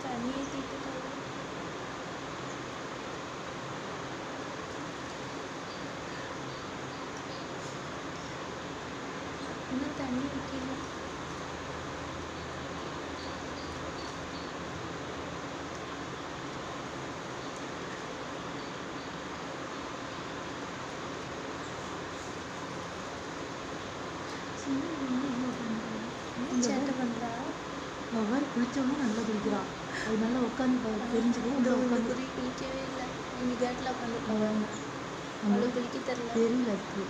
தண்ணி ஏற்றிட்டு இன்னும் தண்ணி வைக்கல அவர் குளிச்சவனும் நல்லா குளிக்கிறான் அது நல்லா உட்காந்து தெரிஞ்சுக்கோ உள்ள உட்காந்து குளிக்கவே இல்லை. எங்கள் கேட்டில் உட்காந்துருக்காங்க. அவளுக்கு குளிக்க தெரில தெரியல அதுக்கு.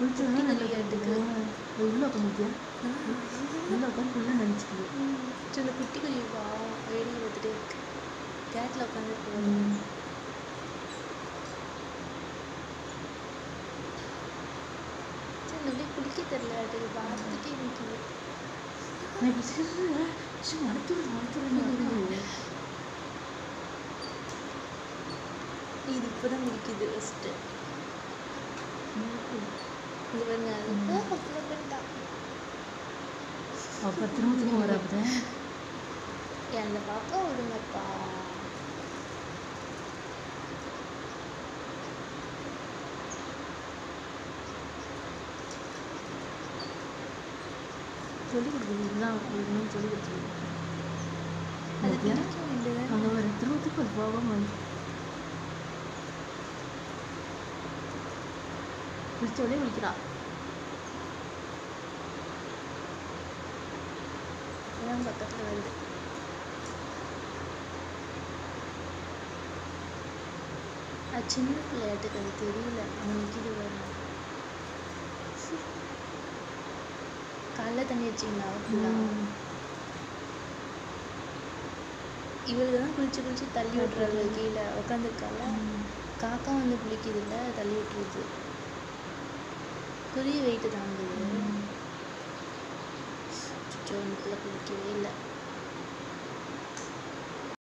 குளிச்சவனும் நல்லா. குளிக்கிறான் அது உள்ள உட்காந்துக்கியா உள்ள உட்காந்து உள்ள நினச்சிக்குது சின்ன குட்டி குருவி பாவம் வேடிக்கை பார்த்துட்டே இருக்கு. கேட்டில் உட்காந்துருக்கு சரி பிள்ளை குளிக்க தெரியல. பார்த்துட்டே நிற்குது இது இப்போ தான் குளிக்குது ஃபஸ்ட்டு அவ்வளோ பண்ணிட்டா அப்போ திரும்ப திரும்ப வராது என்னை பாப்பா விடுங்கப்பா சொல்லி கொடுக்குது இதுதான் இதுன்னு சொல்லி அங்கே வர திரும்ப திரும்ப அது போகாம வந்து குளிச்சோடே குளிக்கிறா பக்கத்தில் வருது. அது சின்ன பிள்ளையாட்டுக்கு அது தெரியல. அவன் நிற்கிது பாருங்க காலைல தண்ணி வச்சிங்களா இவளுக்கு தான். குளிச்சு குளிச்சு தள்ளி விட்டுறாள் கீழே உட்காந்துருக்கால காக்கா வந்து குளிக்குதுல்ல தள்ளி விட்டுருது. குருவி வெயிட்டு தாங்குது பிள்ளை குளிக்கவே இல்லை.